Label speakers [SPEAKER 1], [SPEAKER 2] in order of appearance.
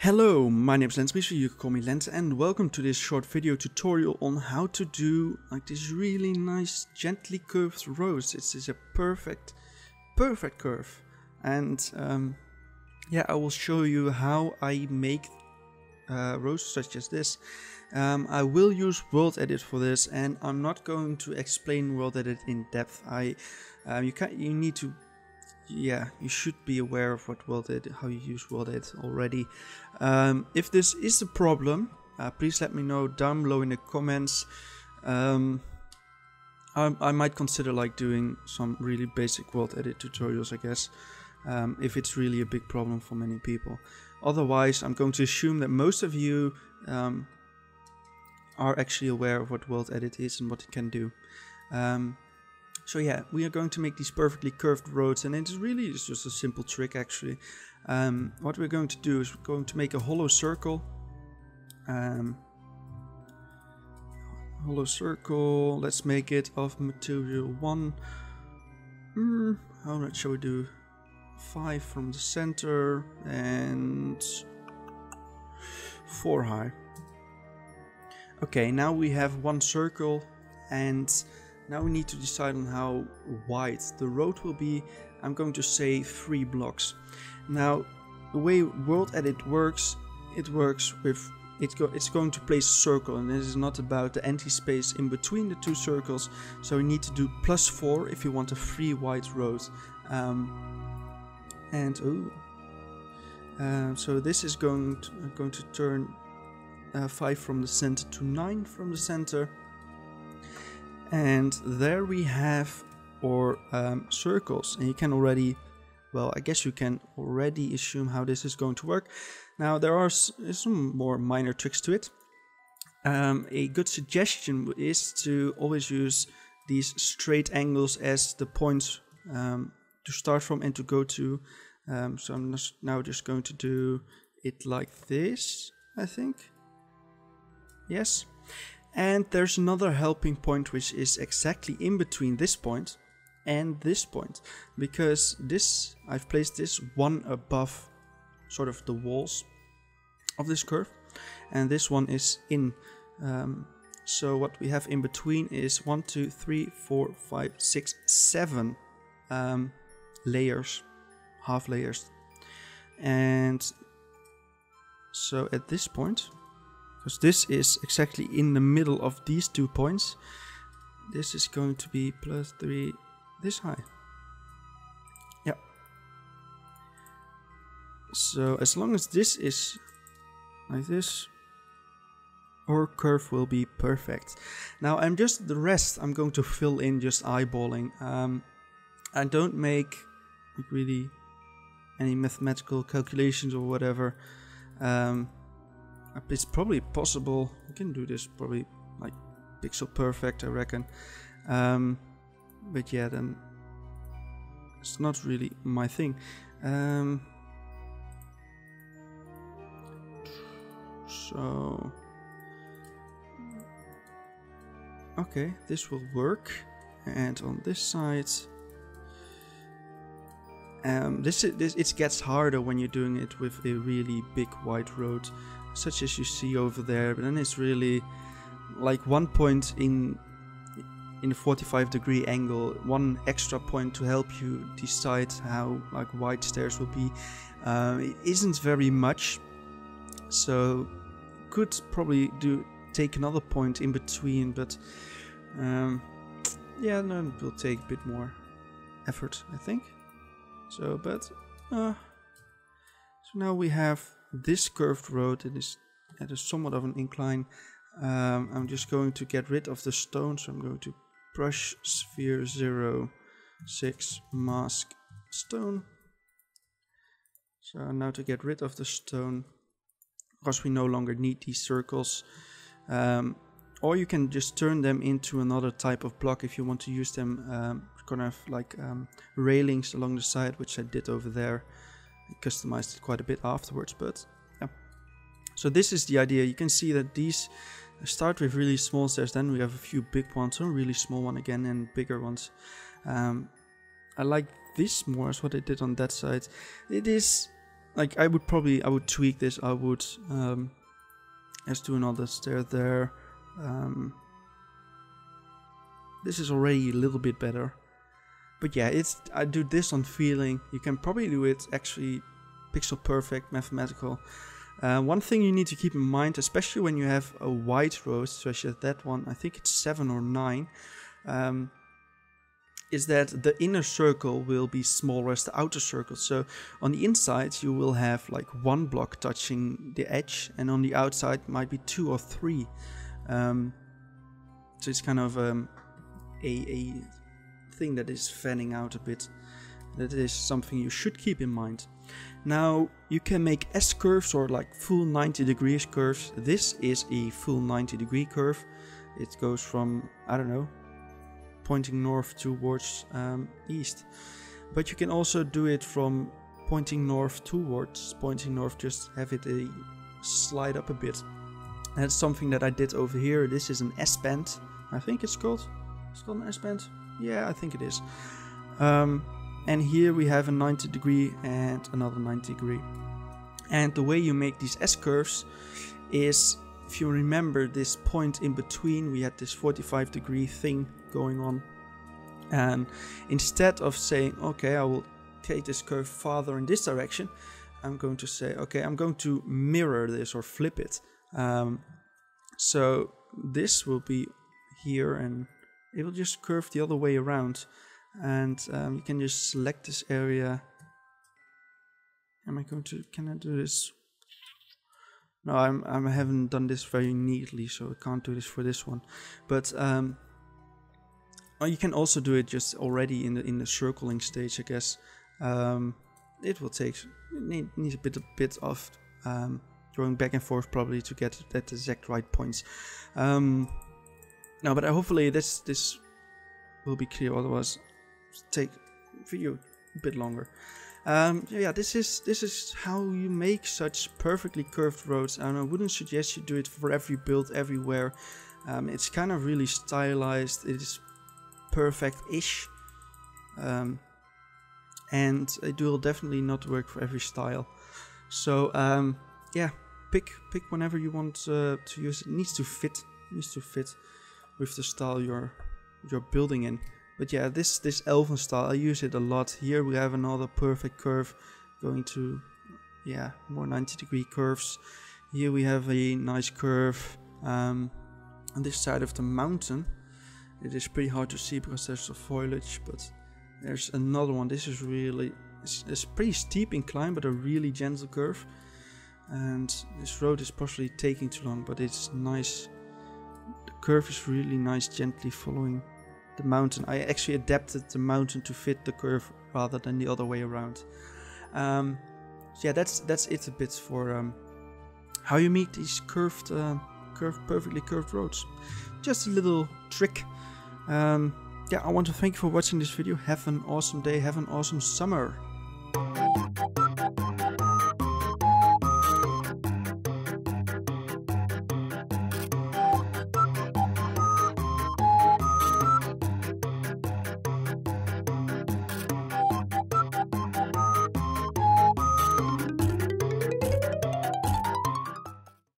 [SPEAKER 1] Hello, my name is Lens you can call me Lens, and welcome to this short video tutorial on how to do like this really nice gently curved rose. This is a perfect, perfect curve. And um, yeah, I will show you how I make uh, roses such as this. Um, I will use World Edit for this, and I'm not going to explain World Edit in depth. I, uh, you can you need to yeah, you should be aware of what World Edit, how you use World Edit already. Um, if this is a problem, uh, please let me know down below in the comments. Um, I, I, might consider like doing some really basic World Edit tutorials, I guess, um, if it's really a big problem for many people. Otherwise, I'm going to assume that most of you um, are actually aware of what World Edit is and what it can do. So yeah, we are going to make these perfectly curved roads and it's really it's just a simple trick actually. Um, what we're going to do is we're going to make a hollow circle. Um, hollow circle, let's make it of material 1. Mm, how much shall we do? 5 from the center and 4 high. Okay, now we have one circle and now we need to decide on how wide the road will be. I'm going to say three blocks. Now, the way World Edit works, it works with it go, it's going to place a circle and this is not about the empty space in between the two circles so we need to do plus 4 if you want a free wide road um, and oh uh, so this is going to, going to turn uh, 5 from the center to 9 from the center and there we have our um, circles. And you can already well I guess you can already assume how this is going to work. Now there are some more minor tricks to it. Um, a good suggestion is to always use these straight angles as the points um, to start from and to go to. Um, so I'm just now just going to do it like this I think. Yes and there's another helping point which is exactly in between this point and this point. Because this, I've placed this one above sort of the walls of this curve. And this one is in. Um, so what we have in between is one, two, three, four, five, six, seven um, layers, half layers. And so at this point, because this is exactly in the middle of these two points. This is going to be plus 3 this high. Yeah. So as long as this is like this our curve will be perfect. Now I'm just the rest I'm going to fill in just eyeballing. Um, I don't make really any mathematical calculations or whatever. Um, it's probably possible. You can do this probably like pixel perfect, I reckon. Um, but yeah, then it's not really my thing. Um, so okay, this will work. And on this side, um, this, this it gets harder when you're doing it with a really big wide road such as you see over there but then it's really like one point in in a 45 degree angle one extra point to help you decide how like wide stairs will be. Uh, it isn't very much so could probably do take another point in between but um, yeah no it will take a bit more effort I think. So but uh, so now we have this curved road it is at a somewhat of an incline um, I'm just going to get rid of the stone so I'm going to brush sphere 0 6 mask stone. So now to get rid of the stone because we no longer need these circles um, or you can just turn them into another type of block if you want to use them um, kind of like um, railings along the side which I did over there customized it quite a bit afterwards, but yeah. So this is the idea. You can see that these start with really small stairs, then we have a few big ones, a really small one again, and bigger ones. Um, I like this more as what I did on that side. It is like I would probably I would tweak this. I would um, let's do another stair there. Um, this is already a little bit better, but yeah, it's I do this on feeling. You can probably do it actually pixel perfect mathematical. Uh, one thing you need to keep in mind, especially when you have a white road, such as that one, I think it's 7 or 9, um, is that the inner circle will be smaller as the outer circle. So on the inside you will have like one block touching the edge and on the outside might be two or three. Um, so it's kind of um, a, a thing that is fanning out a bit. That is something you should keep in mind. Now you can make S curves or like full 90 degrees curves. This is a full 90 degree curve. It goes from, I don't know, pointing north towards um, east. But you can also do it from pointing north towards pointing north, just have it a slide up a bit. That's something that I did over here. This is an S-bend, I think it's called. It's called an S-bend? Yeah, I think it is. Um, and here we have a 90 degree and another 90 degree. And the way you make these S-curves is if you remember this point in between, we had this 45 degree thing going on. And instead of saying, okay, I will take this curve farther in this direction, I'm going to say, okay, I'm going to mirror this or flip it. Um, so this will be here and it will just curve the other way around. And um, you can just select this area. Am I going to, can I do this no, I'm, I haven't done this very neatly, so I can't do this for this one. But um, oh, you can also do it just already in the in the circling stage, I guess. Um, it will take need, need a bit a bit of um, going back and forth probably to get that exact right points. Um, no, but hopefully this this will be clear. Otherwise, take video a bit longer. Um, yeah, this is this is how you make such perfectly curved roads, and I wouldn't suggest you do it for every build everywhere. Um, it's kind of really stylized. It is perfect-ish, um, and it will definitely not work for every style. So um, yeah, pick pick whenever you want uh, to use. It needs to fit. It needs to fit with the style you're you're building in. But yeah, this this elven style, I use it a lot. Here we have another perfect curve going to, yeah, more 90 degree curves. Here we have a nice curve um, on this side of the mountain. It is pretty hard to see because there's the foliage, but there's another one. This is really, it's, it's pretty steep incline, but a really gentle curve. And this road is possibly taking too long, but it's nice. The curve is really nice, gently following the mountain. I actually adapted the mountain to fit the curve rather than the other way around. Um, so yeah, that's that's it a bit for um, how you make these curved, uh, curved, perfectly curved roads. Just a little trick. Um, yeah, I want to thank you for watching this video. Have an awesome day. Have an awesome summer.